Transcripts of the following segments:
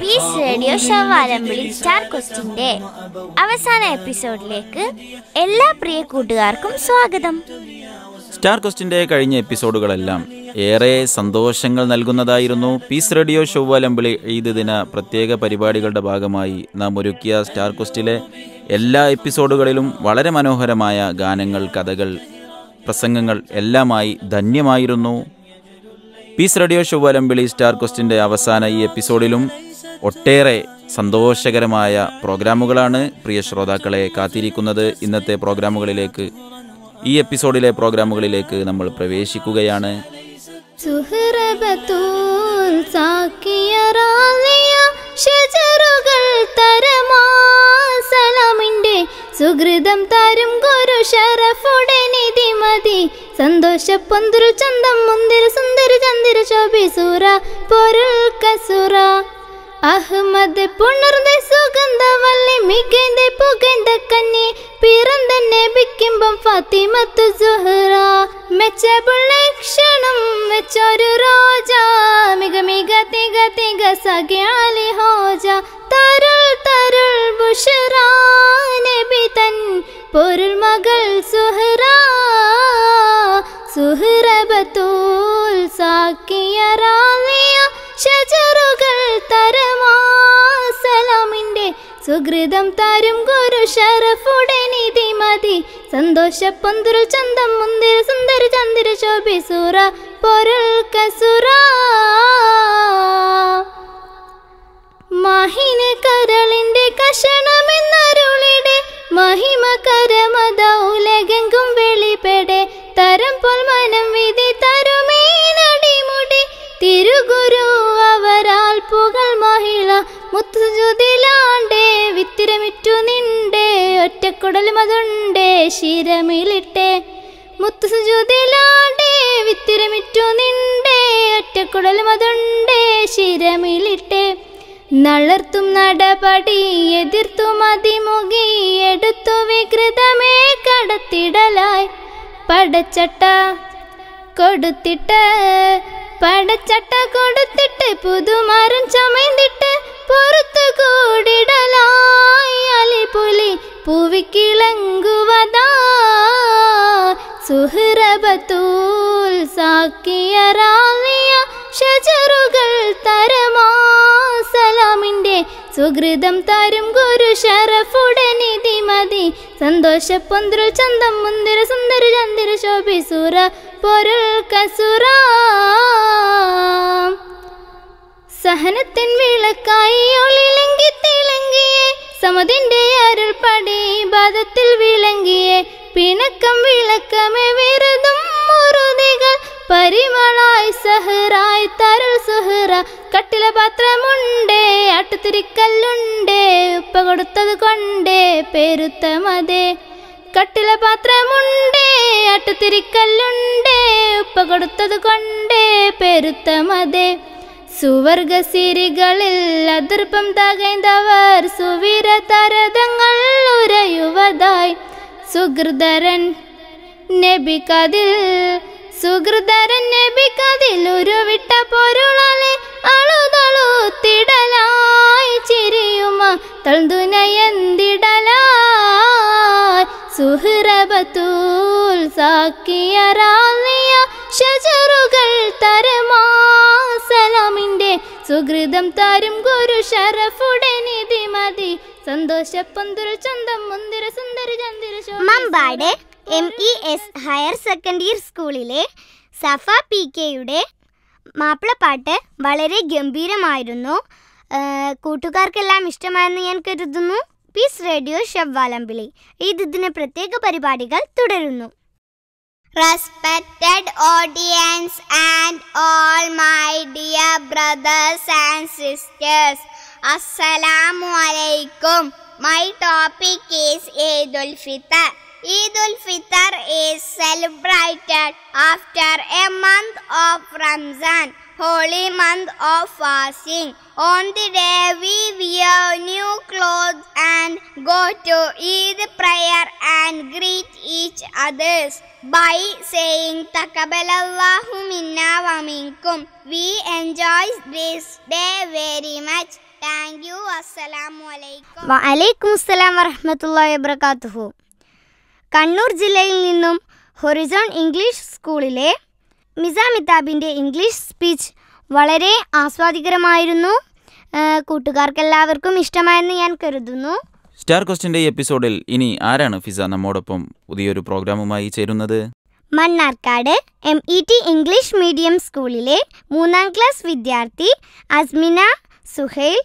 Piece radio ഷവാലമ്പിളി star ക്വസ്റ്റിന്റെ അവസാന എപ്പിസോഡിലേക്ക് എല്ലാ പ്രിയ കൂട്ടുകാർക്കും സ്വാഗതം. സ്റ്റാർ ക്വസ്റ്റിന്റെ കഴിഞ്ഞ എപ്പിസോഡുകളെല്ലാം ഏറെ സന്തോഷങ്ങൾ നൽകുന്നതായിരുന്നു. പീസ് റേഡിയോ ചൊവ്വാലമ്പിളി ഈദ് ദിന പ്രത്യേക പരിപാടികളുടെ ഭാഗമായി നാം ഒരുക്കിയ സ്റ്റാർ കൊസ്റ്റിലെ എല്ലാ എപ്പിസോഡുകളിലും വളരെ മനോഹരമായ ഗാനങ്ങൾ കഥകൾ പ്രസംഗങ്ങൾ എല്ലാമായി ധന്യമായിരുന്നു. പീസ് റേഡിയോ ഷോ ചൊവ്വാലമ്പിളി സ്റ്റാർ ക്വസ്റ്റിന്റെ അവസാന ഈ എപ്പിസോഡിലും ഒട്ടേറെ സന്തോഷകരമായ പ്രോഗ്രാമുകളാണ് പ്രിയ ശ്രോതാക്കളെ കാത്തിരിക്കുന്നത്. ഇന്നത്തെ പ്രോഗ്രാമുകളിലേക്ക് ഈ എപ്പിസോഡിലെ പ്രോഗ്രാമുകളിലേക്ക് നമ്മൾ പ്രവേശിക്കുകയാണ്. സാക്കിയറാലിയ ഷജറുകൾ തരമാ സുഹൃതം തരും ഗുരു ശരഫുടനിധി മതി. സന്തോഷ പൊന്തിരു ചന്തം മുന്തിരു സുന്ദര ചന്ദിര ശോഭിസൂര പൊരുൾ കസുര അഹ്മദ് പുണർന്ന സുഗന്ധവല്ലി മികൈന്ത പുകൈന്ത കന്നി പിറന്ന ഫാത്തിമത്തു ഫാത്തിമത്ത് സുഹ്റ. മെച്ചമുള്ള ക്ഷണം വെച്ചൊരു റോജ. മിക മിക തിക തിക സഖ്യാലി ഹോജ. തരുൾ തരുൾ ബുഷ തരും ഗുരു ഷറഫുടെ നിധി മതി. സന്തോഷ പൊന്തുരു ചന്തം മുന്തിര സുന്ദര ചന്ദിര ശോഭിസൂറ പൊരുൾ കസുറ. മാഹിന് കരളിന്റെ കഷണമെന്നരുളിടെ മഹിമ കരമത ഉലകെങ്കും വെളിപ്പെടെ. തരം പോൽ മനം വിധി തരുമേനടിമുടി തിരുഗുരു അവരാൽ പുകൾ മഹിള മുത്തുജുതിലാണ്ടേ വിത്തിരമിറ്റു നിണ്ടേ ഒറ്റക്കുടൽ മതുണ്ടേ ശിരമിലിട്ടെ. മുത്തുജുതിലാണ്ടേ വിത്തിരമിറ്റു നിണ്ടേ ഒറ്റക്കുടൽ മതുണ്ടേ ശിരമിലിട്ടെ. നളർത്തും നടപടി എതിർത്തു മതിമുകി എടുത്തു വികൃതമേ കടത്തിടലായി. പടച്ചട്ട കൊടുത്തിട്ട് പടച്ചട്ട കൊടുത്തിട്ട് പുതുമരം ചമയ്ന്നിട്ട് പുറത്തു കൂടിടലായി അലിപുലി പൂവിക്കിളങ്കുവതാ. സുഹൃബത്തൂൽ സാക്കിയറാലിയ ഷജറുകൾ തരമാ സലാമിന്റെ സുഹൃതം തരും ഗുരു ഷറഫുടെ നിധി മതി സന്തോഷ പൊന്തിരു ചന്തം മുന്തിര സുന്ദര ചന്ദിര ശോഭിസുര പൊരുൾ കസുറ സഹനത്തിൻ വിളക്കായി ഒളിലങ്കി തിളങ്ങിയേ സമതിന്റെ അരുൾപടി പദത്തിൽ വിളങ്ങിയേ പിണക്കം വിളക്കമേ വിരതും മുറുതികൾ. പരിമളായി സഹറായി തരുൾ സുഹറ. കട്ടില പാത്രമുണ്ടേ അട്ടുതിരിക്കല്ലുണ്ടേ ഉപ്പ കൊടുത്തത് കൊണ്ടേ പെരുത്ത മതേ. കട്ടില പാത്രമുണ്ടേ അട്ടുതിരിക്കല്ലുണ്ടേ ഉപ്പ കൊടുത്തത് കൊണ്ടേ പെരുത്ത മതേ. സുവർഗ സിരികളിൽ അതിർപ്പം തകൈന്തവർ സുവീര തരതങ്ങൾ ഉരയുവതായി. സുഹൃദരൻ നബിക്കതിൽ സുഹൃദരൻ നബിക്കതിൽ ഉരുവിട്ട പൊരുളാലെ അളുതളുത്തിടലായി ചിരിയുമ തൾതുനയന്തിടലായി സുഹൃബത്തൂൽ സാക്കിയറാലിയ ഷജറുകൾ തരമാ സലാമിന്റെ സുഹൃതം താരും ഗുരു ഷറഫുടനിധി മതി. സന്തോഷ പൊന്തിരു ചന്തം മുന്തിര സുന്ദര ചന്ദിര Mampad M E S higher secondary സ്കൂളിലെ സഫ പി കെയുടെ മാപ്പിളപ്പാട്ട് വളരെ ഗംഭീരമായിരുന്നു. കൂട്ടുകാർക്കെല്ലാം ഇഷ്ടമായെന്ന് ഞാൻ കരുതുന്നു. പീസ് റേഡിയോ ഷവ്വാലമ്പിളി. ഇത് ഇതിന് പ്രത്യേക പരിപാടികൾ തുടരുന്നു. Respected audience and all my dear brothers and sisters, Assalamu alaikum. My topic is Eid ul Fitr. Eid ul Fitr is celebrated after a month of Ramzan holy month of fasting. On the day we wear new clothes and go to Eid prayer and greet each others by saying Takabalallahu minna wa minkum. We enjoy this day very much. Thank you. Assalamu alaikum. Wa alaikum assalam wa rahmatullahi wa barakatuhu. Kannur ജില്ലയിൽ നിന്നും Horizon English സ്കൂളിലെ MISA മിതാബിന്റെ English speech വളരെ ആസ്വാദികരമായിരുന്നു കൂട്ടുകാർക്കെല്ലാവർക്കും ഇഷ്ടമായെന്ന് ഞാൻ കരുതുന്നു star ക്വസ്റ്റിന്റെ ഈ എപ്പിസോഡിൽ ഇനി ആരാണ് ഫിസ നമ്മോടൊപ്പം പുതിയൊരു പ്രോഗ്രാമുമായി ചേരുന്നത്? Mannarkkad M E T English medium സ്കൂളിലെ മൂന്നാം ക്ലാസ് വിദ്യാർത്ഥി അസ്മിന സുഹൈൽ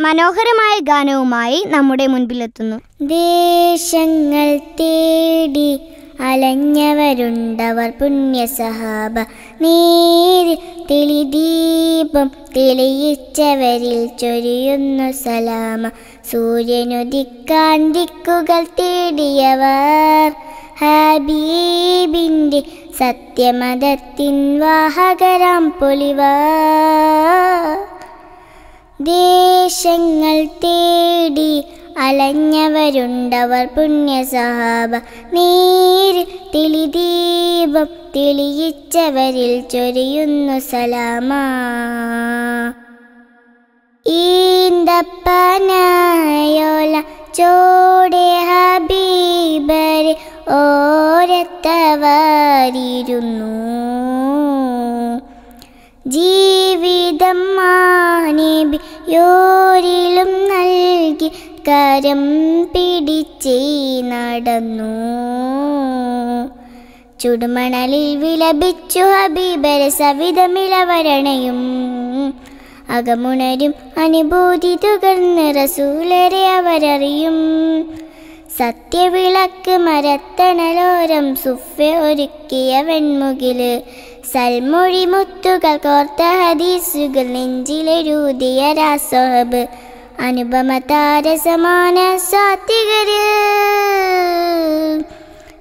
മനോഹരമായ ഗാനവുമായി നമ്മുടെ മുൻപിലെത്തുന്നു. ദേശങ്ങൾ തേടി അലഞ്ഞവരുണ്ടവർ പുണ്യസഹാബ. നേര് തെളിദീപം തെളിയിച്ചവരിൽ ചൊരിയുന്നു സലാമ. സൂര്യനുദിക്കാൻ ദിക്കുകൾ തേടിയവർ. ഹബീബിന്റെ സത്യമതത്തിൻ വാഹകരാം പൊലിവ ദേശങ്ങൾ തേടി അലഞ്ഞവരുണ്ടവർ പുണ്യസഹാബ. നീര് തെളിദീപം തെളിയിച്ചവരിൽ ചൊരിയുന്നു സലാമ. ഈന്തപ്പനായോല ചോടെ ഹബീബരെ ഓരത്തവരിരുന്നു. ജീവിതം മാനബിയോരിലും നൽകി കരം പിടിച്ചേ നടന്നു. ചുടുമണലിൽ വിലപിച്ചു ഹബീബരെ സവിധമിളവരണയും അകമുണരും അനുഭൂതി തുകർന്ന് റസൂലരെ അവരറിയും. സത്യവിളക്ക് മരത്തണലോരം സുഫ ഒരുക്കിയ വെൺമുകിൽ. സൽമൊഴി മുത്തുകൾ കോർത്ത ഹദീസുകൾ നെഞ്ചിലെഴുതിയ രാസോഹബ്. അനുപമ താരസമാന സാത്വികര്.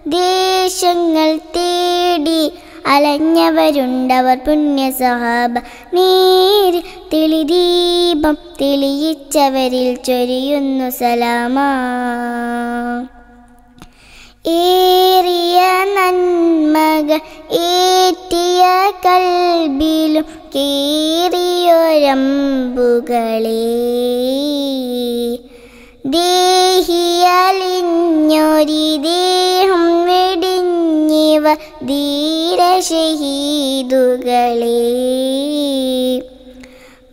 ദേശങ്ങൾ തേടി അലഞ്ഞവരുണ്ടവർ പുണ്യസഹാബ. നീര് തെളിദീപം തെളിയിച്ചവരിൽ ചൊരിയുന്നു സലാമാ. ഏറിയ നന്മകൾ ഏറ്റിയ കൽബിലും കേറിയൊരമ്പുകളെ. ദേഹിയലിഞ്ഞൊരി ദേഹം വെടിഞ്ഞിവ ധീരഷഹീദുകളെ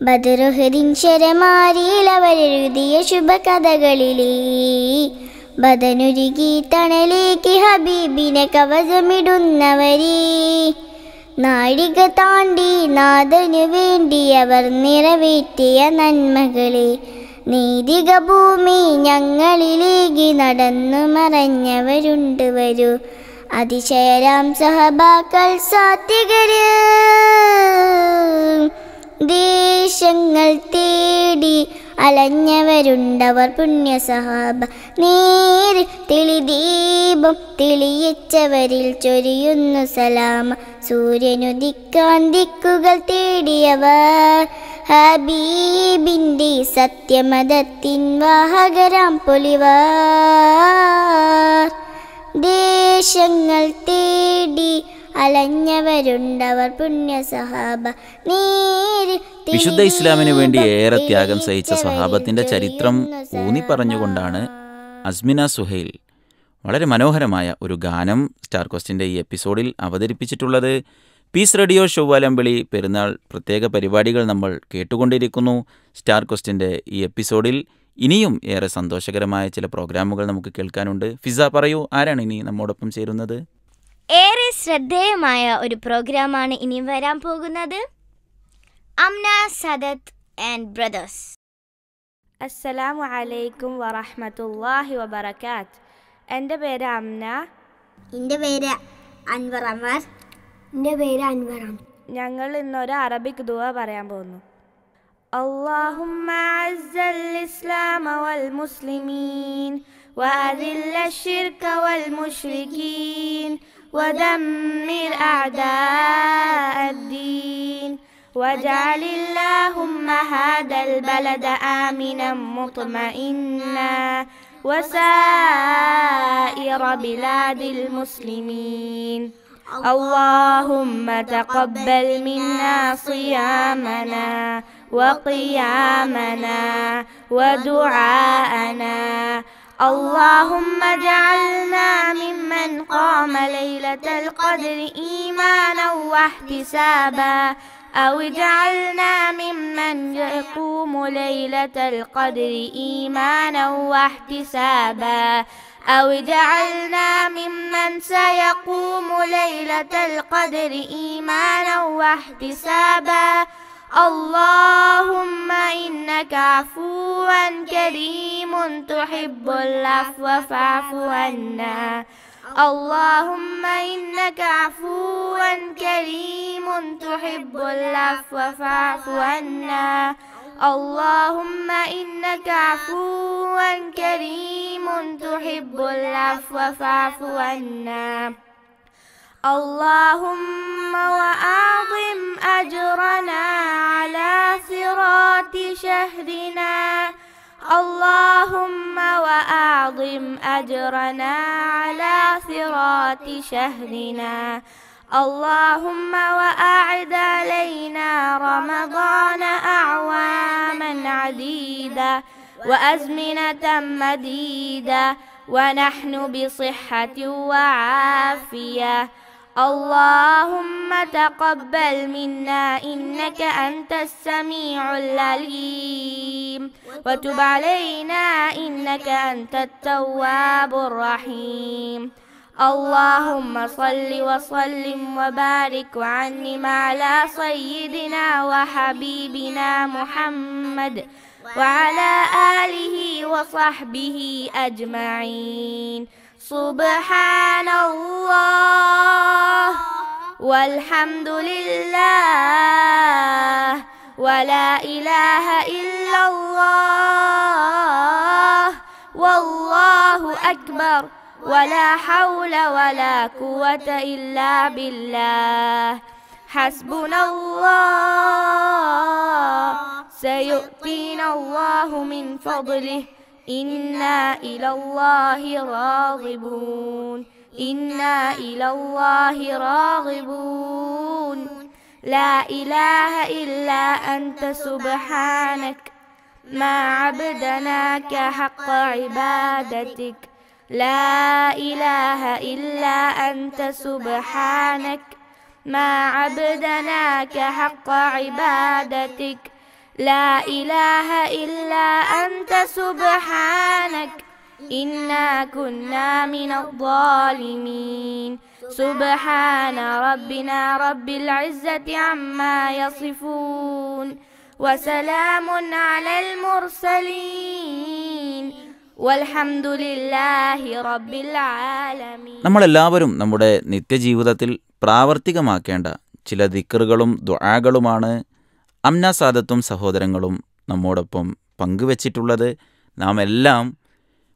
ബദറുഹദിൻ ശരമാരിയിൽ അവരെഴുതിയ ശുഭകഥകളിലേ. ബദനുരുകി തണലേക്ക് ഹബീബിനെ കവചമിടുന്നവരെ. നാഴിക താണ്ടി നാഥനു വേണ്ടിയവർ നിറവേറ്റിയ നന്മകളെ. നീതിക ഭൂമി ഞങ്ങളിലേക്ക് നടന്നു മറഞ്ഞവരുണ്ട് വരൂ. അതിശയരാം സഹബാക്കൾ സാത്വികര്. ദേശങ്ങൾ തേടി അലഞ്ഞവരുണ്ടവർ പുണ്യ പുണ്യസഹാബ നേര് തെളിദീപം തെളിയിച്ചവരിൽ ചൊരിയുന്നു സലാമ. സൂര്യനുദിക്കാൻ ദിക്കുകൾ തേടിയവർ. ഹബീബിന്റെ സത്യമതത്തിൻ വാഹകരാം പൊലിവാർ. ദേശങ്ങൾ തേടി അലഞ്ഞവരുണ്ടവർ പുണ്യ സഹാബ നീരി വിശുദ്ധ ഇസ്ലാമിന് വേണ്ടി ഏറെ ത്യാഗം സഹിച്ച സഹാബത്തിന്റെ ചരിത്രം ഊന്നി പറഞ്ഞുകൊണ്ടാണ് അസ്മിന സുഹൈൽ വളരെ മനോഹരമായ ഒരു ഗാനം സ്റ്റാർ ക്വസ്റ്റിന്റെ ഈ എപ്പിസോഡിൽ അവതരിപ്പിച്ചിട്ടുള്ളത്. പീസ് റേഡിയോ ഷൊവ്വാലമ്പിളി പെരുന്നാൾ പ്രത്യേക പരിപാടികൾ നമ്മൾ കേട്ടുകൊണ്ടിരിക്കുന്നു സ്റ്റാർ ക്വസ്റ്റിന്റെ ഈ എപ്പിസോഡിൽ. ഇനിയും ഏറെ സന്തോഷകരമായ ചില പ്രോഗ്രാമുകൾ നമുക്ക് കേൾക്കാനുണ്ട്. ഫിസ പറയൂ ആരാണ് ഇനി നമ്മോടൊപ്പം ചേരുന്നത്? ഏറെ ശ്രദ്ധേയമായ ഒരു പ്രോഗ്രാമാണ് ഇനി വരാൻ പോകുന്നത്. Amna Sadath and brothers. അസ്സലാമു അലൈക്കും വറഹ്മത്തുള്ളാഹി വബറകാത്ത്. എന്റെ പേര് അംന. എന്റെ പേര് അൻവർ അമർ. എന്റെ പേര് അൻവർ ഞങ്ങൾ ഇന്നൊരു അറബിക് ദുവ പറയാൻ പോകുന്നു. اللهم أعز الإسلام والمسلمين وأذل الشرك والمشركين ودمر أعداء الدين. واجعل اللهم هذا البلد آمنا مطمئنا وسائر بلاد المسلمين. اللهم تقبل منا صيامنا وقيامنا ودعاءنا. اللهم اجعلنا ممن قام ليلة القدر إيمانا واحتسابا. أو اجعلنا ممن يقوم ليلة القدر إيمانا واحتسابا. أو اجعلنا ممن سيقوم ليلة القدر إيمانا واحتسابا. اللهم إنك عفو كريم تحب العفو فاعف عنا. اللهم إنك عفو كريم تحب العفو فاعف عنا. اللهم إنك عفو كريم تحب العفو فاعف عنا. اللهم وأعظم أجرنا على صراط شهرنا اللهم وأعظم أجرنا على صراط شهرنا اللهم وأعد علينا رمضان أعواما عديدة وأزمنة مديدة ونحن بصحة وعافية. اللهم تقبل منا إنك أنت السميع العليم. وتب علينا إنك أنت التواب الرحيم. اللهم صل وسلم وبارك وعنم على سيدنا وحبيبنا محمد وعلى آله وصحبه أجمعين. سبحان الله والحمد لله ولا إله إلا الله والله أكبر ولا حول ولا قوة إلا بالله حسبنا الله سيؤتينا الله من فضله إنا إلى الله راغبون إنا إلى الله راغبون لا إله إلا أنت سبحانك ما عبدناك حق عبادتك لا إله إلا أنت سبحانك ما عبدناك حق عبادتك لا إله إلا أنت سبحانك إنا كنا من الظالمين سبحان ربنا رب العزة عما يصفون وسلام على المرسلين والحمد لله رب العالمين നമ്മളെല്ലാവരും നമ്മുടെ നിത്യജീവിതത്തിൽ പ്രാവർത്തികമാക്കേണ്ട ചില ദിക്കറുകളും ദുആകളുമാണ് അംന സാദത്തും സഹോദരങ്ങളും നമ്മോടൊപ്പം പങ്കുവച്ചിട്ടുള്ളത് നാം എല്ലാം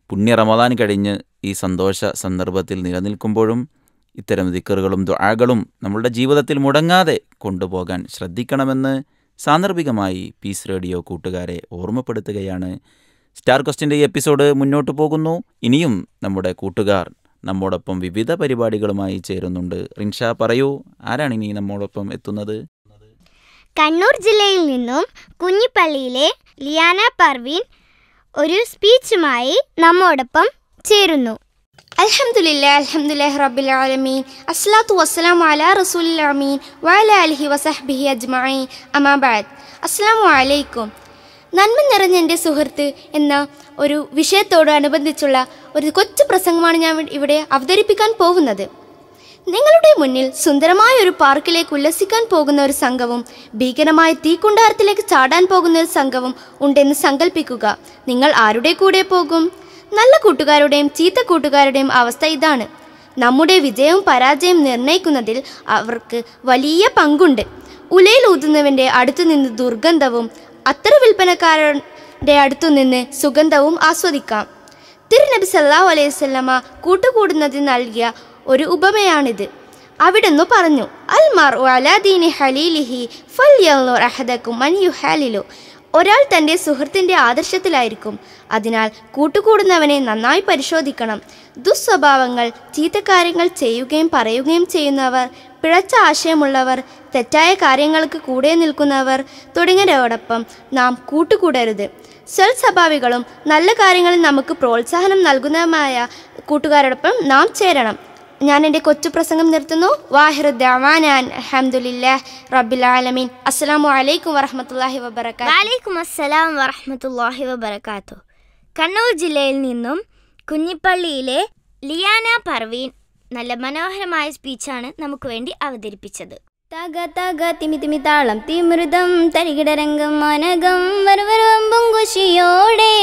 പുണ്യ റമദാൻ കഴിഞ്ഞ് ഈ സന്തോഷ സന്ദർഭത്തിൽ നിലനിൽക്കുമ്പോഴും ഇത്തരം ദിക്കറുകളും ദുആകളും നമ്മളുടെ ജീവിതത്തിൽ മുടങ്ങാതെ കൊണ്ടുപോകാൻ ശ്രദ്ധിക്കണമെന്ന് സാന്ദർഭികമായി പീസ് റേഡിയോ കൂട്ടുകാരെ ഓർമ്മപ്പെടുത്തുകയാണ്. സ്റ്റാർ ക്വസ്റ്റിന്റെ ഈ എപ്പിസോഡ് മുന്നോട്ട് പോകുന്നു. ഇനിയും നമ്മുടെ കൂട്ടുകാർ നമ്മോടൊപ്പം വിവിധ പരിപാടികളുമായി ചേരുന്നുണ്ട്. റിൻഷ പറയൂ ആരാണ് ഇനി നമ്മോടൊപ്പം എത്തുന്നത്? കണ്ണൂർ ജില്ലയിൽ നിന്നും കുഞ്ഞിപ്പള്ളിയിലെ ലിയാന പർവീൻ ഒരു സ്പീച്ചുമായി നമ്മോടൊപ്പം ചേരുന്നു. അൽഹംദുലില്ലാഹി റബ്ബിൽ വസ്സലാം വഅല വസഹ്ബിഹി അലൈക്കും. നന്മ നിറഞ്ഞ എന്റെ സുഹൃത്ത് എന്ന ഒരു വിഷയത്തോട് അനുബന്ധിച്ചുള്ള ഒരു കൊച്ചു പ്രസംഗമാണ് ഞാൻ ഇവിടെ അവതരിപ്പിക്കാൻ പോകുന്നത്. നിങ്ങളുടെ മുന്നിൽ സുന്ദരമായ ഒരു പാർക്കിലേക്ക് ഉല്ലസിക്കാൻ പോകുന്ന ഒരു സംഘവും ഭീകരമായ തീക്കുണ്ടാരത്തിലേക്ക് ചാടാൻ പോകുന്ന ഒരു സംഘവും ഉണ്ടെന്ന് സങ്കല്പിക്കുക നിങ്ങൾ ആരുടെ കൂടെ പോകും? നല്ല കൂട്ടുകാരുടെയും ചീത്ത കൂട്ടുകാരുടെയും അവസ്ഥ ഇതാണ്. നമ്മുടെ വിജയവും പരാജയവും നിർണയിക്കുന്നതിൽ അവർക്ക് വലിയ പങ്കുണ്ട്. ഉലയിൽ ഊതുന്നവന്റെ അടുത്തു നിന്ന് ദുർഗന്ധവും അത്ര വിൽപ്പനക്കാരന്റെ അടുത്തു നിന്ന് സുഗന്ധവും ആസ്വദിക്കാം. തിരുനബി സല്ലാഹു അലൈഹി സ്വല്ലമ്മ കൂട്ടുകൂടുന്നതിന് നൽകിയ ഒരു ഉപമയാണിത്. അവിടുന്ന് പറഞ്ഞു അൽ ഹലീലിഹി മൻ ഒരാൾ തന്റെ സുഹൃത്തിന്റെ ആദർശത്തിലായിരിക്കും. അതിനാൽ കൂട്ടുകൂടുന്നവനെ നന്നായി പരിശോധിക്കണം. ദുസ്വഭാവങ്ങൾ ചീത്തക്കാര്യങ്ങൾ ചെയ്യുകയും പറയുകയും ചെയ്യുന്നവർ പിഴച്ച ആശയമുള്ളവർ തെറ്റായ കാര്യങ്ങൾക്ക് കൂടെ നിൽക്കുന്നവർ തുടങ്ങിയവരോടൊപ്പം നാം കൂട്ടുകൂടരുത്. സ്വൽസ്വഭാവികളും നല്ല കാര്യങ്ങളിൽ നമുക്ക് പ്രോത്സാഹനം നൽകുന്നതുമായ കൂട്ടുകാരോടൊപ്പം നാം ചേരണം. ഞാൻ എന്റെ കൊച്ചു പ്രസംഗം നിർത്തുന്നു വാഹിറുദ്ദാൻ അഹമ്മദില്ലാ റബ്ബിൽ ആലമീൻ. അസ്സലാമു അലൈക്കും വറഹമത്തല്ലാഹി വബർക്കാത്തു വാലൈക്കും അസ്സലാം വറഹമത്തല്ലാഹി വബർക്കാത്തു കണ്ണൂർ ജില്ലയിൽ നിന്നും കുഞ്ഞിപ്പള്ളിയിലെ ലിയാന പർവീൻ നല്ല മനോഹരമായ സ്പീച്ചാണ് നമുക്ക് വേണ്ടി അവതരിപ്പിച്ചത്. തക തക തിമി തിമി താളം തിമൃതം തരികിടരംഗം മനകം വരവരമ്പും കുശിയോടെ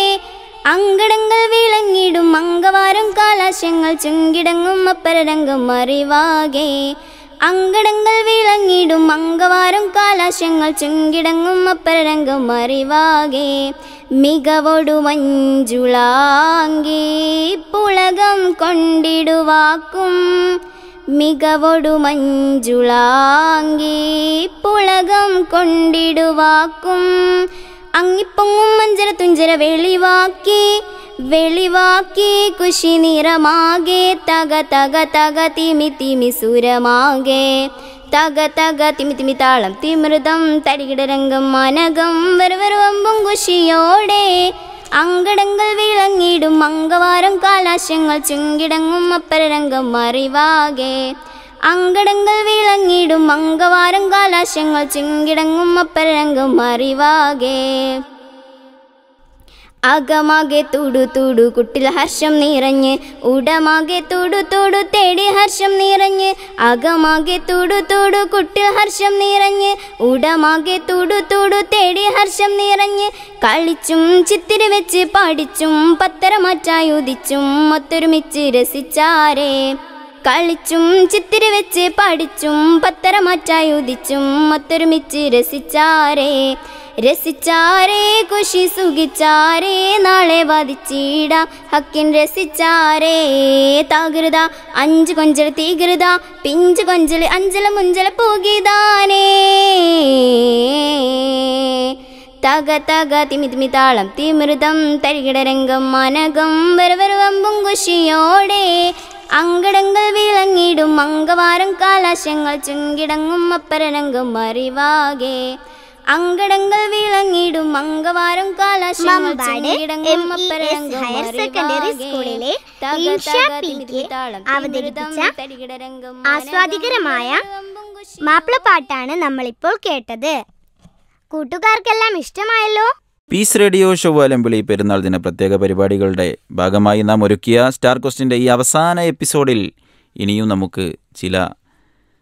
അങ്കടങ്ങൾ വിളങ്ങിടും അങ്കവാരം കാലാശങ്ങൾ ചുങ്കിടങ്ങും അപ്പരരംഗം അറിവാകെ അങ്കടങ്ങൾ വിളങ്ങിടും അങ്കവാരം കാലാശങ്ങൾ ചുങ്കിടങ്ങും അപ്പരരംഗം അറിവാകെ മികവൊടു മഞ്ജുളാങ്കി പുളകം കൊണ്ടിടുവാക്കും മികവൊടു മഞ്ജുളാങ്കി പുളകം കൊണ്ടിടുവാക്കും അങ്ങിപ്പൊങ്ങും മഞ്ചര തുഞ്ചര വെളിവാക്കി വെളിവാക്കി കുശി നിറമാകെ തക തക തക തിമി തിമി സുരമാകെ. തക തക തിമി തിമി താളം തിമൃതം തടികിടരംഗം മനകം വരവരുവമ്പും കുശിയോടെ. അങ്കടങ്ങൾ വിളങ്ങിടും അങ്കവാരം കാലാശങ്ങൾ ചുങ്കിടങ്ങും അപ്പരരംഗം അറിവാകെ അങ്കടങ്ങൾ വിളങ്ങിടും അങ്കവാരം കാലാശങ്ങൾ ചിങ്കിടങ്ങും അപ്പരരംഗം അറിവാകെ. അകമാകെ തുടു തുടു കുട്ടിൽ ഹർഷം നിറഞ്ഞ് ഉടമാകെ തുടു തുടു തേടി ഹർഷം നിറഞ്ഞ് അകമാകെ തുടു തുടു കുട്ടിൽ ഹർഷം നിറഞ്ഞ് ഉടമാകെ തുടു തുടു തേടി ഹർഷം നിറഞ്ഞ് കളിച്ചും ചിത്തിരി വെച്ച് പാടിച്ചും പത്തരമാറ്റായുദിച്ചും ഒത്തൊരുമിച്ച് രസിച്ചാരേ. കളിച്ചും ചിത്തിരി വെച്ച് പഠിച്ചും പത്തരമാറ്റായി ഉദിച്ചും ഒത്തൊരുമിച്ച് രസിച്ചാരേ രസിച്ചാരേ കുശി സുഖിച്ചാരേ നാളെ വധിച്ചീട ഹക്കിൻ രസിച്ചാരേ. താകൃത അഞ്ച് കൊഞ്ചൽ തീകൃത പിഞ്ച് കൊഞ്ചൽ അഞ്ചല മുഞ്ചല പോകിതാനേ. തക തക തിമിതിമി തിമി താളം തിമൃതം തരികിടരംഗം മനകം വരവരവമ്പും കുശിയോടെ അങ്കടങ്ങൾ വിളങ്ങിടും അങ്കവാരം കാലാശങ്ങൾ ചുങ്കിടങ്ങും അപ്പരനങ്കും അറിവാകെ അങ്കടങ്ങൾ വിളങ്ങിടും അങ്കവാരം കാലാശങ്ങൾ ചുങ്കിടങ്ങും MES ഹയർ സെക്കൻഡറി സ്കൂളിലെ അവതരിപ്പിച്ച ആസ്വാദികരമായ മാപ്പിള പാട്ടാണ് മാപ്പിളപ്പാട്ടാണ് നമ്മളിപ്പോൾ കേട്ടത്. കൂട്ടുകാർക്കെല്ലാം ഇഷ്ടമായല്ലോ? പീസ് റേഡിയോ ഷൊവ്വാലമ്പിളി പെരുന്നാൾ ദിന പ്രത്യേക പരിപാടികളുടെ ഭാഗമായി നാം ഒരുക്കിയ സ്റ്റാർ ക്വസ്റ്റിന്റെ ഈ അവസാന എപ്പിസോഡിൽ ഇനിയും നമുക്ക് ചില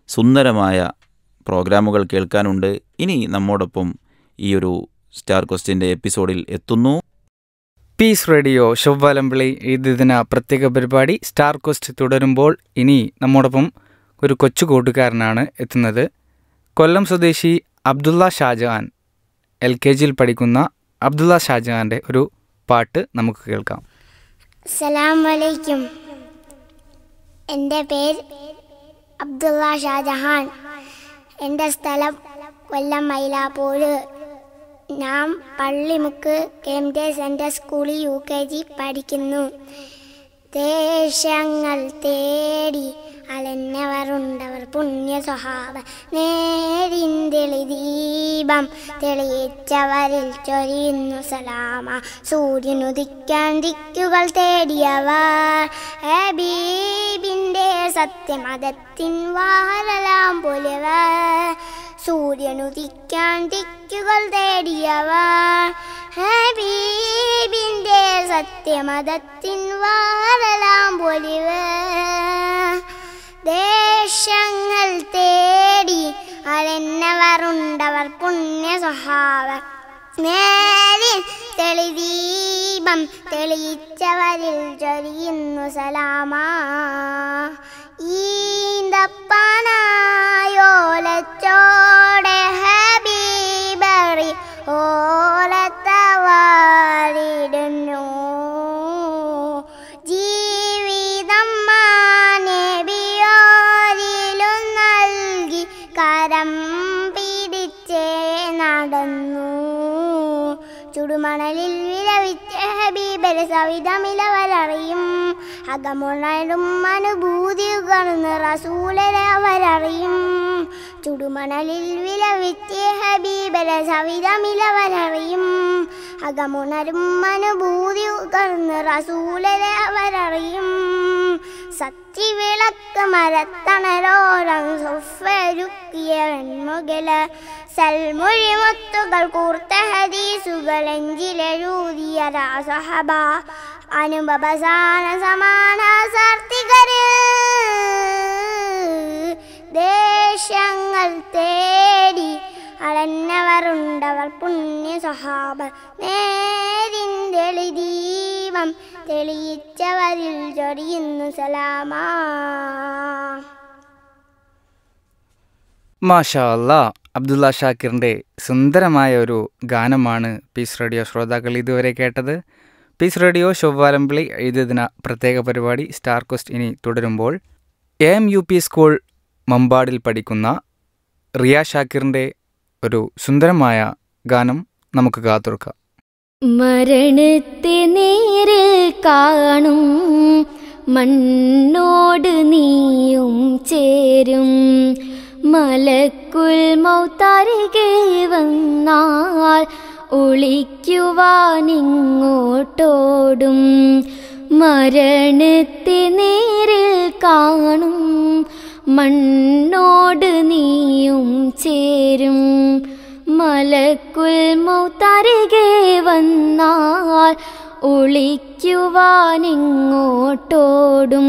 സുന്ദരമായ പ്രോഗ്രാമുകൾ കേൾക്കാനുണ്ട്. ഇനി നമ്മോടൊപ്പം ഈ ഒരു സ്റ്റാർ ക്വസ്റ്റിന്റെ എപ്പിസോഡിൽ എത്തുന്നു. പീസ് റേഡിയോ ചൊവ്വാലമ്പിളി ഈ ദിന പ്രത്യേക പരിപാടി സ്റ്റാർ കോസ്റ്റ് തുടരുമ്പോൾ ഇനി നമ്മോടൊപ്പം ഒരു കൊച്ചു കൂട്ടുകാരനാണ് എത്തുന്നത്. കൊല്ലം സ്വദേശി അബ്ദുള്ള ഷാജഹാൻ എൽ കെ ജിയിൽ പഠിക്കുന്ന അബ്ദുള്ള ഷാജഹാന്റെ ഒരു പാട്ട് നമുക്ക് കേൾക്കാം. അസ്സലാം വലൈക്കും എന്റെ പേര് അബ്ദുള്ള ഷാജഹാൻ. എന്റെ സ്ഥലം കൊല്ലം മൈലാപ്പൂര്. ഞാൻ പള്ളിമുക്ക് എം ജെ സെന്റർ സ്കൂളിൽ യു കെ ജി പഠിക്കുന്നു. ദേശങ്ങൾ തേടി അലഞ്ഞവരുണ്ടവർ പുണ്യ സ്വഭാവ നേരിന്തെളി ദീപം തെളിയിച്ചവരിൽ ചൊരിയുന്നു സലാമ. സൂര്യനുദിക്കാൻ ദിക്കുകൾ തേടിയവർ ഹബീബിന്റെ സത്യമതത്തിൻ വാഹനലാം പോലിയവർ സൂര്യനുദിക്കാൻ ദിക്കുകൾ തേടിയവർ ഹബീബിന്റെ സത്യമതത്തിൻ വാഹനലാം പോലിയവർ ദേശങ്ങൾ തേടി അലന്നവരുണ്ടവർ പുണ്യ സ്വഭാവർ നേരിൽ തെളിദീപം തെളിയിച്ചവരിൽ ചൊരിയുന്നു സലാമാ. ഈന്തപ്പനായോലച്ചോടെ ഹബീബറി ഓലത്തവാരിടുന്നു. ജീവിതം ചുടുമണലിൽ വിലവിച്ച ഹബീബല സവിതമിലവരറിയും. അകമുണരും അനുഭൂതി കാണുന്ന റസൂലരെ അവരറിയും. ചുടുമണലിൽ വിലവിച്ച ഹബീബരെ സവിതമിലവരറിയും. അകമുണരും അനുഭൂതി കാണുന്ന റസൂലരെ അവരറിയും. സത്യവിളക്ക് മരത്തണരോരം സുഫരുക്കിയ വെൺമുകൽ സൽമൊഴി മുത്തുകൾ കൂർത്ത ഹദീസുകൾ എഞ്ചിലെഴുതിയ രാസഹബ. അനുഭവസാന സമാന സാർത്തികര് ദേശങ്ങൾ തേടി അളന്നവരുണ്ടവർ പുണ്യ സഹാബ നേരിന്റെ ദീപം തെളിയിച്ചവരിൽ ചൊരിയുന്നു സലാമാ. മാഷാ അല്ലാ അബ്ദുള്ള ഷാക്കിറിന്റെ സുന്ദരമായ ഒരു ഗാനമാണ് പീസ് റേഡിയോ ശ്രോതാക്കൾ ഇതുവരെ കേട്ടത്. പീസ് റേഡിയോ ചൊവ്വാലമ്പിളി എഴുതിയതിന പ്രത്യേക പരിപാടി സ്റ്റാർ കോസ്റ്റ് ഇനി തുടരുമ്പോൾ. A M U P school മമ്പാടിൽ പഠിക്കുന്ന റിയ ഷാക്കിറിന്റെ ഒരു സുന്ദരമായ ഗാനം നമുക്ക് കാത്തുറക്കാം മരണത്തെ നേരിൽ കാണും മണ്ണോട് നീയും ചേരും. മലക്കുൽ മൗത്തരികെ വന്നാൽ ഒളിക്കുവാനിങ്ങോട്ടോടും മരണത്തെ നേരിൽ കാണും മണ്ണോട് നീയും ചേരും മലക്കുൽ മൗത്തരികെ വന്നാൽ ഒളിക്കുവാനിങ്ങോട്ടോടും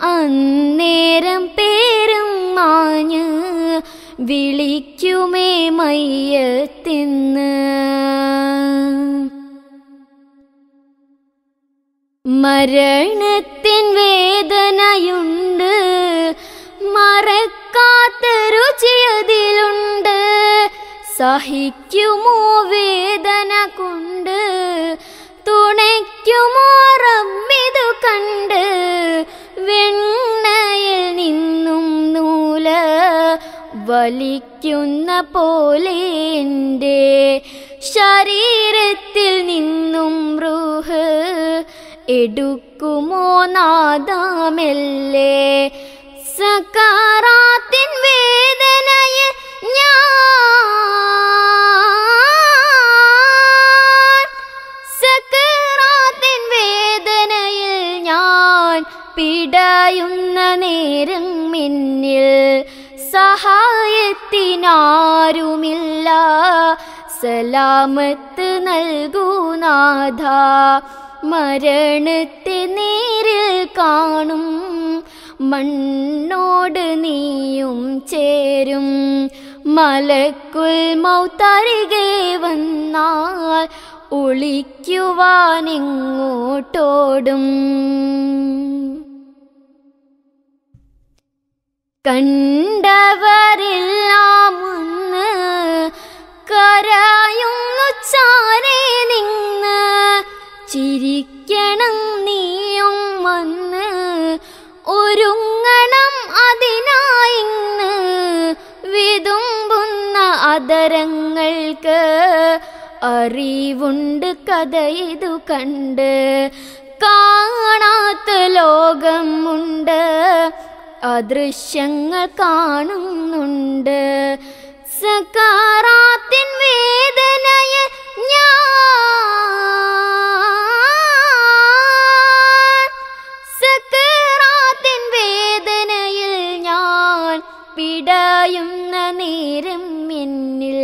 അന്നേരം പേരും മാഞ്ഞ് വിളിക്കുമേ മയ്യത്തിന്ന്. മരണത്തിൻ വേദനയുണ്ട് മറക്കാത്ത രുചിയതിലുണ്ട് സഹിക്കുമോ വേദന കൊണ്ട് തുണയ്ക്കുമോ റമ്മിതു കണ്ട് വെണ്ണയിൽ നിന്നും നൂല വലിക്കുന്ന പോലെ എന്റെ ശരീരത്തിൽ നിന്നും റൂഹ് എടുക്കുമോ നാദാമല്ലേ? സകാറാത്തിൻ വേദനയിൽ ഞാൻ പിടയുന്ന നേരം മിന്നിൽ സഹായത്തിനാരുമില്ല. സലാമത്ത് നൽകൂ നാഥ മരണത്തെ നേരിൽ കാണും. മണ്ണോട് നീയും ചേരും. മലക്കുൽ മൗത്തരികെ വന്നാൽ ഒളിക്കുവാനിങ്ങോട്ടോടും കണ്ടവരെല്ലാം ഒന്ന് കരയുന്നു ചാരെ നിന്ന് ചിരിക്കണം നീയും വന്ന് ഒരുങ്ങണം അതിനായിന്ന് വിതുമ്പുന്ന അതരങ്ങൾക്ക് അറിവുണ്ട് കഥ ഇതു കണ്ട് കാണാത്ത ലോകമുണ്ട് അദൃശ്യങ്ങൾ കാണുന്നുണ്ട്. സകാറാത്തിൻ വേദനയ ഞാൻ സകാറാത്തിൻ വേദനയിൽ ഞാൻ പിടയുന്ന നേരം എന്നിൽ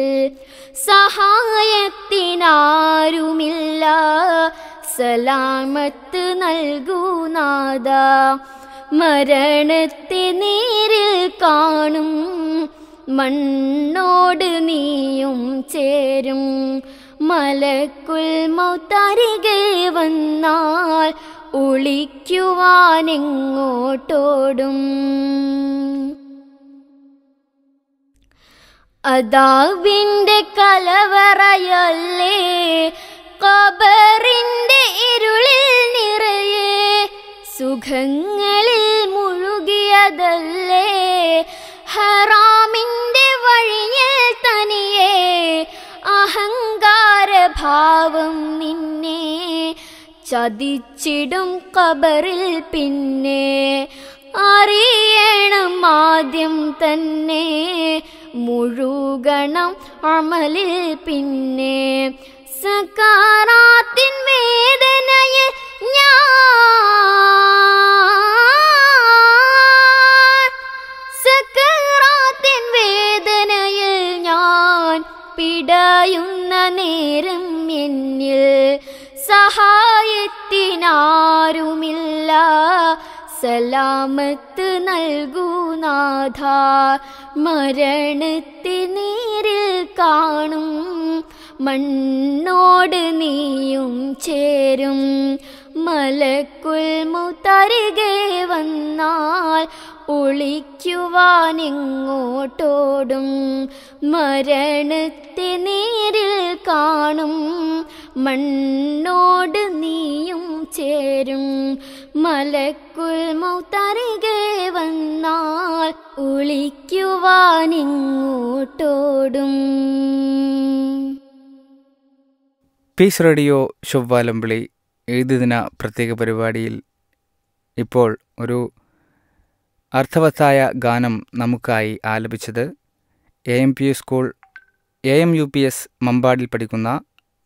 സഹായത്തിനാരുമില്ല. സലാമത്ത് നൽകൂ നാദ മരണത്തെ നേരിൽ കാണും. മണ്ണോട് നീയും ചേരും. മലക്കുൽ മൗത്തരികെ വന്നാൽ ഒളിക്കുവാനെങ്ങോട്ടോടും. അതാവിന്റെ കലവറയല്ലേ കബറിന്റെ ഇരുളിൽ നിറയെ സുഖങ്ങളിൽ മുഴുകിയതല്ലേ? ഹറാമിന്റെ വഴിയിൽ തനിയെ അഹങ്കാരഭാവം നിന്നെ ചതിച്ചിടും കബറിൽ പിന്നെ. അറിയണം ആദ്യം തന്നെ മുഴുകണം അമലിൽ പിന്നെ. സക്കാറാത്തിൻ വേദനയിൽ ഞാൻ വേദനയിൽ ഞാൻ പിടയുന്ന നേരം എന്നിൽ സഹായത്തിനാരുമില്ല. സലാമത്ത് നൽകൂ നാഥ മരണത്തെ നേരിൽ കാണും മണ്ണോട് നീയും ചേരും. മലക്കുൽ മുത്തരികെ വന്നാൽ ഒളിക്കുവാനിങ്ങോട്ടോടും മരണത്തെ നേരിൽ കാണും. മണ്ണോട് നീയും ചേരും. മലക്കുൽ മൗത്തരികെ വന്നാൽ ഒളിക്കുവാനിങ്ങോട്ടോടും. പീസ് റേഡിയോ ചൊവ്വാലമ്പിളി എഴുതുദിന പ്രത്യേക പരിപാടിയിൽ ഇപ്പോൾ ഒരു അർത്ഥവത്തായ ഗാനം നമുക്കായി ആലപിച്ചത് A M P school A M U P S മമ്പാടിൽ പഠിക്കുന്ന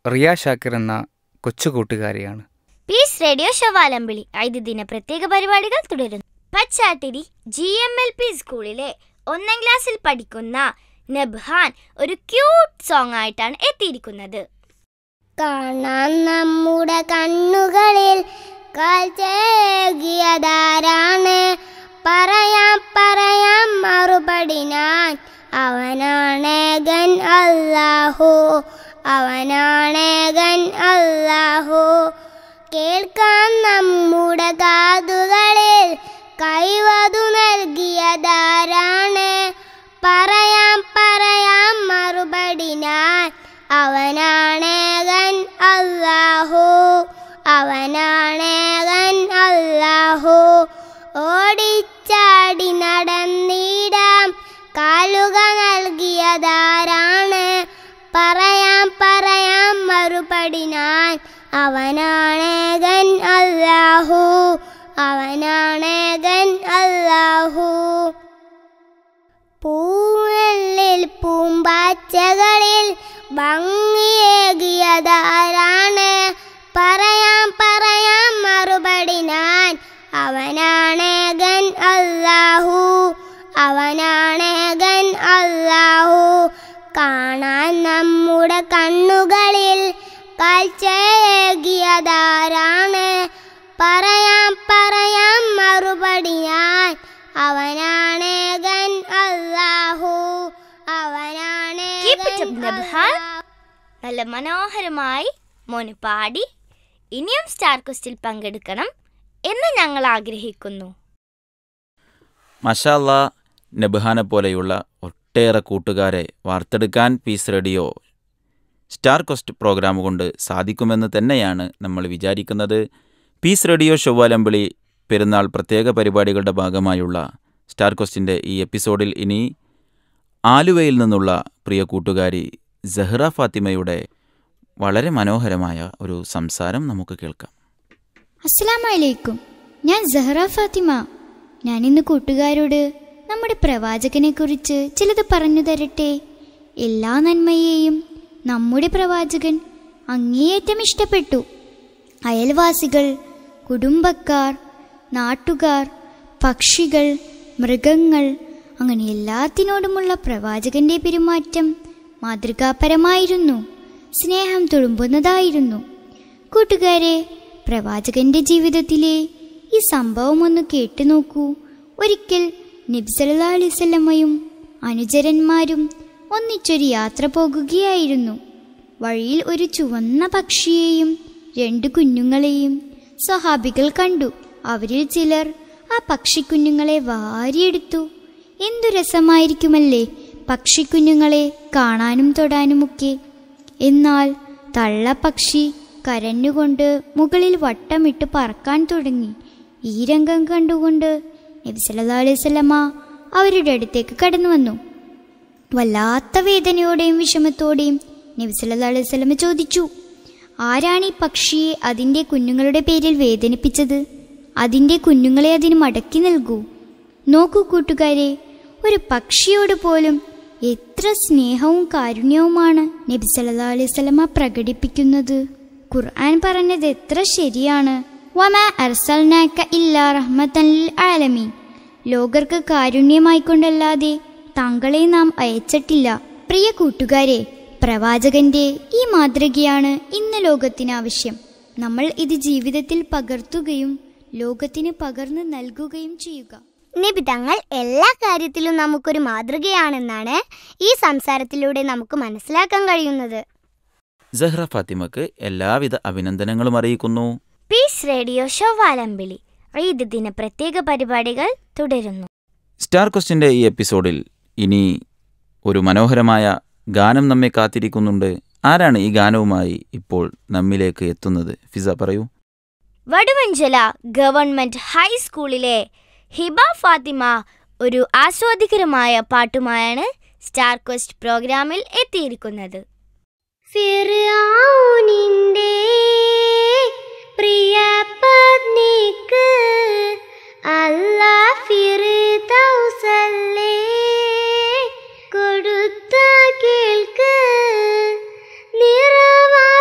റിയ ഷാക്കിർ എന്ന കൊച്ചുകൂട്ടുകാരിയാണ്. പീസ് റേഡിയോ ശവാലമ്പിളി ഐത് ദിന പ്രത്യേക പരിപാടികൾ തുടരുന്നു. Pachattiri G M L P സ്കൂളിലെ ഒന്നാം ക്ലാസ്സിൽ പഠിക്കുന്ന നബ്ഹാൻ ഒരു ക്യൂട്ട് സോങ് ആയിട്ടാണ് എത്തിയിരിക്കുന്നത്. കാണാൻ നമ്മുടെ കണ്ണുകളിൽ കാഴ്ചയേകിയതാരാണ് പറയാം പറയാം മറുപടി ഞാൻ അവനാണേകൻ അല്ലാഹു. അവനാണേകൻ അല്ലാഹു. കേൾക്കാൻ നമ്മുടെ കാതുകളിൽ കൈവതു നൽകിയതാരാണ്? അവനാണേകൻ അല്ലാഹു അവനാണേകൻ അല്ലാഹു. പൂവെള്ളിൽ പൂമ്പാച്ചകളിൽ ഭംഗിയേകിയതാരാണ്? പറയാം പറയാം മറുപടി ഞാൻ. അവനാണേകൻ അല്ലാഹു അവനാണേകൻ അല്ലാഹു. കാണാൻ നമ്മുടെ കണ്ണുകളിൽ കാഴ്ചയേകിയതാരാണ് പറയാം പറയാം മറുപടി ഞാൻ അവനാണേകൻ. അല്ലാഹു. നല്ല മനോഹരമായി മോന് പാടി ഇനിയും സ്റ്റാർ ക്വസ്റ്റിൽ പങ്കെടുക്കണം എന്ന് ഞങ്ങൾ ആഗ്രഹിക്കുന്നു മഷാല്ല നബ്ഹാനെ പോലെയുള്ള ഒട്ടേറെ കൂട്ടുകാരെ വാർത്തെടുക്കാൻ peace radio star coast programme കൊണ്ട് സാധിക്കുമെന്ന് തന്നെയാണ് നമ്മൾ വിചാരിക്കുന്നത്. പീസ് റേഡിയോ ചൊവ്വാലമ്പിളി പെരുന്നാൾ പ്രത്യേക പരിപാടികളുടെ ഭാഗമായുള്ള സ്റ്റാർ കൊസ്റ്റിന്റെ ഈ എപ്പിസോഡിൽ ഇനി ആലുവയിൽ നിന്നുള്ള പ്രിയ കൂട്ടുകാരി സെഹ്റ ഫാത്തിമയുടെ വളരെ മനോഹരമായ ഒരു സംസാരം നമുക്ക് കേൾക്കാം. അസ്സലാമലൈക്കും. ഞാൻ ജഹ്റ ഫാത്തിമ. ഞാൻ ഇന്ന് കൂട്ടുകാരോട് നമ്മുടെ പ്രവാചകനെക്കുറിച്ച് ചിലത് പറഞ്ഞു തരട്ടെ. എല്ലാ നന്മയെയും നമ്മുടെ പ്രവാചകൻ അങ്ങേയറ്റം ഇഷ്ടപ്പെട്ടു. അയൽവാസികൾ കുടുംബക്കാർ നാട്ടുകാർ പക്ഷികൾ മൃഗങ്ങൾ അങ്ങനെ എല്ലാത്തിനോടുമുള്ള പ്രവാചകന്റെ പെരുമാറ്റം മാതൃകാപരമായിരുന്നു. സ്നേഹം തുളുമ്പുന്നതായിരുന്നു. കൂട്ടുകാരെ പ്രവാചകന്റെ ജീവിതത്തിലെ ഈ സംഭവം ഒന്ന് കേട്ടു നോക്കൂ ഒരിക്കൽ നബ്സല്ലാ അലൈവല്ലമ്മയും അനുചരന്മാരും ഒന്നിച്ചൊരു യാത്ര പോകുകയായിരുന്നു. വഴിയിൽ ഒരു ചുവന്ന പക്ഷിയെയും രണ്ട് കുഞ്ഞുങ്ങളെയും സ്വഹാബികൾ കണ്ടു. അവരിൽ ചിലർ ആ പക്ഷിക്കുഞ്ഞുങ്ങളെ വാരിയെടുത്തു. എന്തു രസമായിരിക്കുമല്ലേ പക്ഷിക്കുഞ്ഞുങ്ങളെ കാണാനും തൊടാനുമൊക്കെ. എന്നാൽ തള്ളപ്പക്ഷി കരഞ്ഞുകൊണ്ട് മുകളിൽ വട്ടമിട്ട് പറക്കാൻ തുടങ്ങി. ഈ രംഗം കണ്ടുകൊണ്ട് നബി സല്ലല്ലാഹു അലൈഹി വസല്ലമ അവരുടെ അടുത്തേക്ക് കടന്നു വന്നു വല്ലാത്ത വേദനയോടെയും വിഷമത്തോടെയും നബി സല്ലല്ലാഹു അലൈഹി ചോദിച്ചു ആരാണ് ഈ പക്ഷിയെ അതിന്റെ കുഞ്ഞുങ്ങളുടെ പേരിൽ വേദനിപ്പിച്ചത്? അതിന്റെ കുഞ്ഞുങ്ങളെ അതിന് മടക്കി നൽകൂ. നോക്കൂ കൂട്ടുകാരെ ഒരു പക്ഷിയോട് പോലും എത്ര സ്നേഹവും കാരുണ്യവുമാണ് നബി സല്ലല്ലാഹു അലൈഹി സ്വലമ പ്രകടിപ്പിക്കുന്നത്. ഖുർആൻ പറഞ്ഞത് എത്ര ശരിയാണ്. ലോകർക്ക് കാരുണ്യമായിക്കൊണ്ടല്ലാതെ താങ്കളെ നാം അയച്ചിട്ടില്ല. പ്രിയ കൂട്ടുകാരെ പ്രവാചകന്റെ ഈ മാതൃകയാണ് ഇന്ന് ലോകത്തിനാവശ്യം. നമ്മൾ ഇത് ജീവിതത്തിൽ പകർത്തുകയും ലോകത്തിന് പകർന്നു നൽകുകയും ചെയ്യുക. നിബിതങ്ങൾ എല്ലാ കാര്യത്തിലും നമുക്കൊരു മാതൃകയാണെന്നാണ് ഈ സംസാരത്തിലൂടെ നമുക്ക് മനസ്സിലാക്കാൻ കഴിയുന്നത്. സഹ്റ ഫാത്തിമക്ക് എല്ലാവിധ അഭിനന്ദനങ്ങളും അറിയിക്കുന്നു. പീസ് റേഡിയോ ഷോ വാലമ്പിളി. ഈദ് ദിന പ്രത്യേക പരിപാടികൾ തുടരുന്നു. സ്റ്റാർ ക്വസ്റ്റിന്റെ ഈ എപ്പിസോഡിൽ ഇനി ഒരു മനോഹരമായ ഗാനം നമ്മെ കാത്തിരിക്കുന്നുണ്ട്. ആരാണ് ഈ ഗാനവുമായി ഇപ്പോൾ നമ്മിലേക്ക് എത്തുന്നത്? ഫിസ പറയൂ. വടുവഞ്ചല ഗവൺമെന്റ് ഹൈസ്കൂളിലെ ഹിബ ഫാത്തിമ ഒരു ആസ്വാദികരമായ പാട്ടുമായാണ് സ്റ്റാർ ക്വസ്റ്റ് പ്രോഗ്രാമിൽ എത്തിയിരിക്കുന്നത്. ഫിർഔനിന്റെ പ്രിയ പത്നിക്ക് അല്ലാ ഫിർദൗസല്ലേ? കൊടുത്ത കേൾക്ക് നിറവാർന്നുള്ള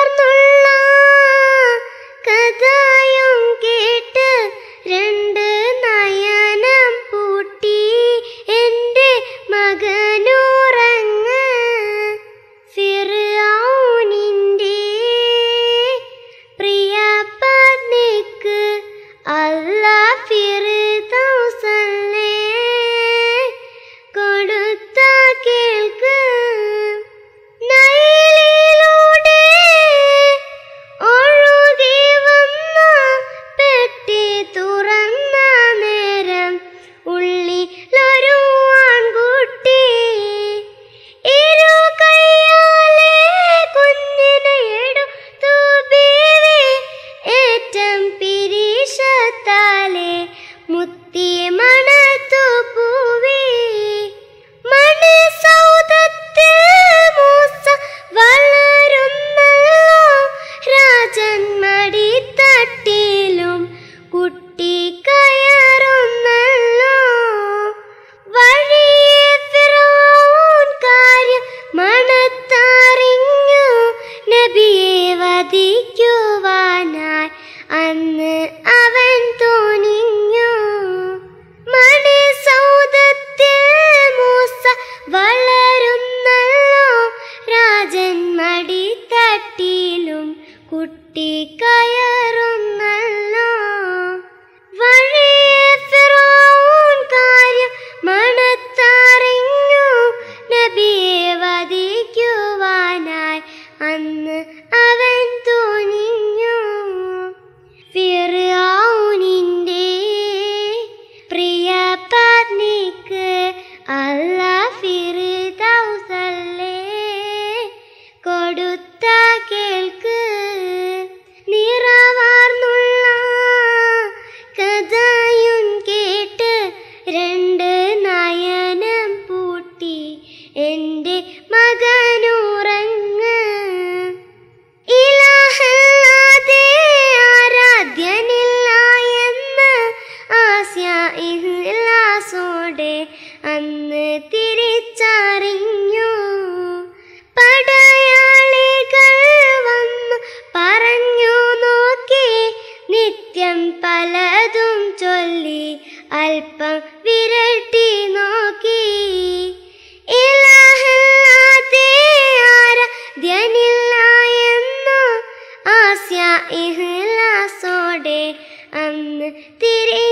തിരി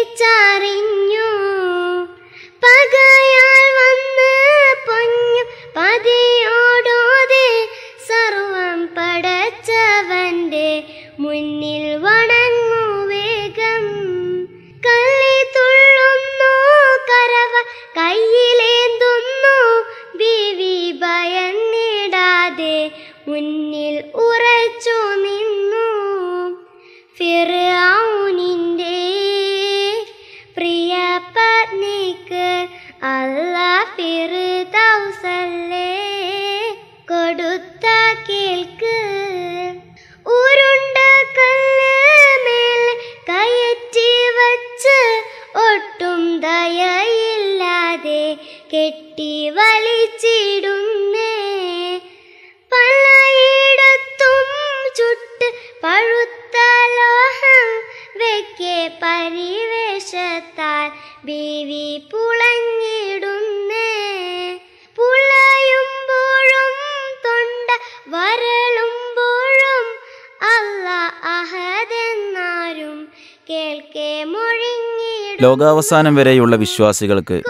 ലോകാവസാനം വരെയുള്ള വിശ്വാസികൾക്ക്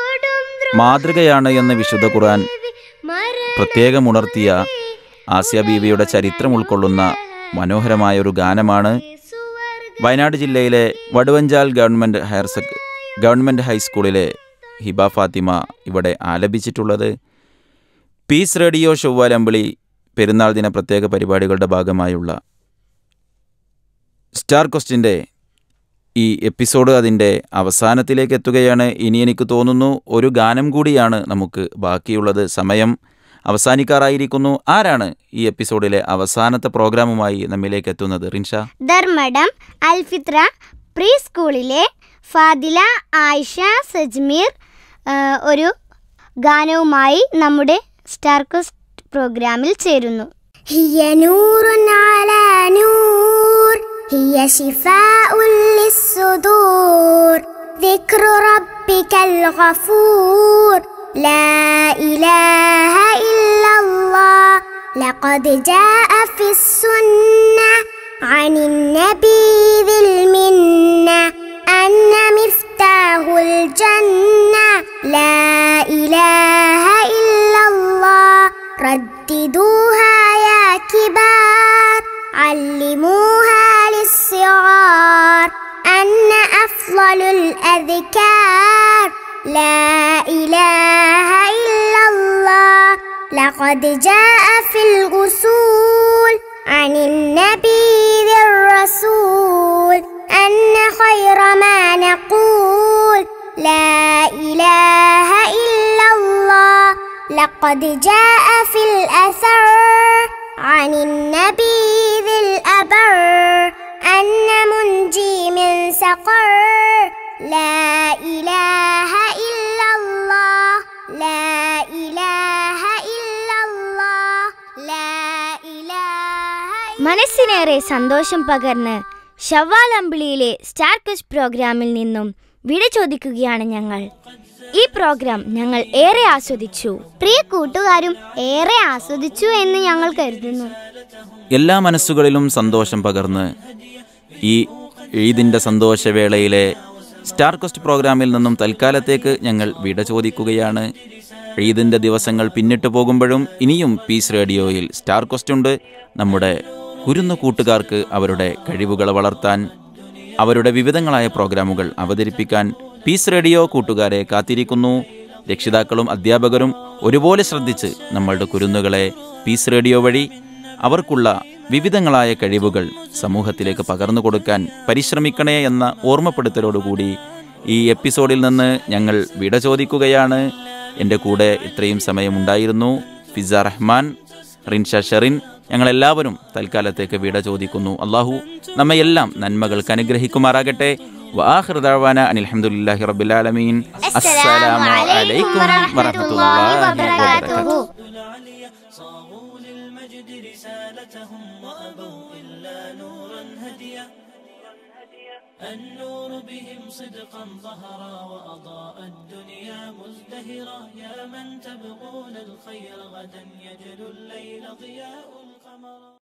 മാതൃകയാണ് എന്ന് വിശുദ്ധ ഖുർആൻ പ്രത്യേകം ഉണർത്തിയ ആസിയ ബീവിയുടെ ചരിത്രം ഉൾക്കൊള്ളുന്ന മനോഹരമായ ഒരു ഗാനമാണ് വയനാട് ജില്ലയിലെ Vaduvanchal government higher sec government ഹൈസ്കൂളിലെ ഹിബ ഫാത്തിമ ഇവിടെ ആലപിച്ചിട്ടുള്ളത്. പീസ് റേഡിയോ ചൊവ്വാലമ്പിളി പെരുന്നാൾ ദിന പ്രത്യേക പരിപാടികളുടെ ഭാഗമായുള്ള സ്റ്റാർ ക്വസ്റ്റിന്റെ ഈ എപ്പിസോഡ് അതിന്റെ അവസാനത്തിലേക്ക് എത്തുകയാണ്. ഇനി എനിക്ക് തോന്നുന്നു ഒരു ഗാനം കൂടിയാണ് നമുക്ക് ബാക്കിയുള്ളത്. സമയം അവസാനിക്കാറായിരിക്കുന്നു. ആരാണ് ഈ എപ്പിസോഡിലെ അവസാനത്തെ പ്രോഗ്രാമുമായി നമ്മിലേക്ക് എത്തുന്നത്? റിൻഷ. ധർമ്മടം അൽഫിത്ര പ്രീ സ്കൂളിലെ ഫാദില ആയിഷ സജ്മീർ ഒരു ഗാനവുമായി നമ്മുടെ സ്റ്റാർക്വസ്റ്റ് പ്രോഗ്രാമിൽ ചേരുന്നു. ഹിയ هي شفاء للصدور. ذكر ربك الغفور. لا إله إلا الله. لقد جاء في السنة عن النبي ذي لقد جاء في الغسول عن النبي ذي الرسول أن خير ما نقول لا إله إلا الله. لقد جاء في الأثر عن النبي ذي الأبر أن منجي من سقر. لا إله إلا الله. لا മനസ്സിനേറെ സന്തോഷം പകർന്ന് ഷവ്വാൽ അമ്പിളിയിലെ സ്റ്റാർ പ്രോഗ്രാമിൽ നിന്നും വിട ചോദിക്കുകയാണ് ഞങ്ങൾ. ഈ പ്രോഗ്രാം ഞങ്ങൾ ഏറെ ആസ്വദിച്ചു. പ്രിയ കൂട്ടുകാരും ഏറെ ആസ്വദിച്ചു എന്ന് ഞങ്ങൾ കരുതുന്നു. എല്ലാ മനസ്സുകളിലും സന്തോഷം പകർന്ന് ഈ ഈദിന്റെ സന്തോഷവേളയിലെ സ്റ്റാർ ക്വസ്റ്റ് പ്രോഗ്രാമിൽ നിന്നും തൽക്കാലത്തേക്ക് ഞങ്ങൾ വിട ചോദിക്കുകയാണ്. ഈദിന്റെ ദിവസങ്ങൾ പിന്നിട്ട് പോകുമ്പോഴും ഇനിയും പീസ് റേഡിയോയിൽ സ്റ്റാർ ക്വസ്റ്റ് ഉണ്ട്. നമ്മുടെ കുരുന്നു കൂട്ടുകാർക്ക് അവരുടെ കഴിവുകൾ വളർത്താൻ അവരുടെ വിവിധങ്ങളായ പ്രോഗ്രാമുകൾ അവതരിപ്പിക്കാൻ പീസ് റേഡിയോ കൂട്ടുകാരെ കാത്തിരിക്കുന്നു. രക്ഷിതാക്കളും അധ്യാപകരും ഒരുപോലെ ശ്രദ്ധിച്ച് നമ്മളുടെ കുരുന്നുകളെ പീസ് റേഡിയോ വഴി അവർക്കുള്ള വിവിധങ്ങളായ കഴിവുകൾ സമൂഹത്തിലേക്ക് പകർന്നു കൊടുക്കാൻ പരിശ്രമിക്കണേ എന്ന ഓർമ്മപ്പെടുത്തലോടുകൂടി ഈ എപ്പിസോഡിൽ നിന്ന് ഞങ്ങൾ വിട ചോദിക്കുകയാണ്. എന്റെ കൂടെ ഇത്രയും സമയമുണ്ടായിരുന്നു. ഫിസ റഹ്മാൻ റിൻഷ ഷെറിൻ ഞങ്ങളെല്ലാവരും തൽക്കാലത്തേക്ക് വിട ചോദിക്കുന്നു. അള്ളാഹു നമ്മയെല്ലാം നന്മകൾക്ക് അനുഗ്രഹിക്കുമാറാകട്ടെ. റബ്ബിൽ النور بهم صدقا ظهرا وأضاء الدنيا مزدهرا يا من تبغون الخير غدا يجلو الليل ضياء القمر.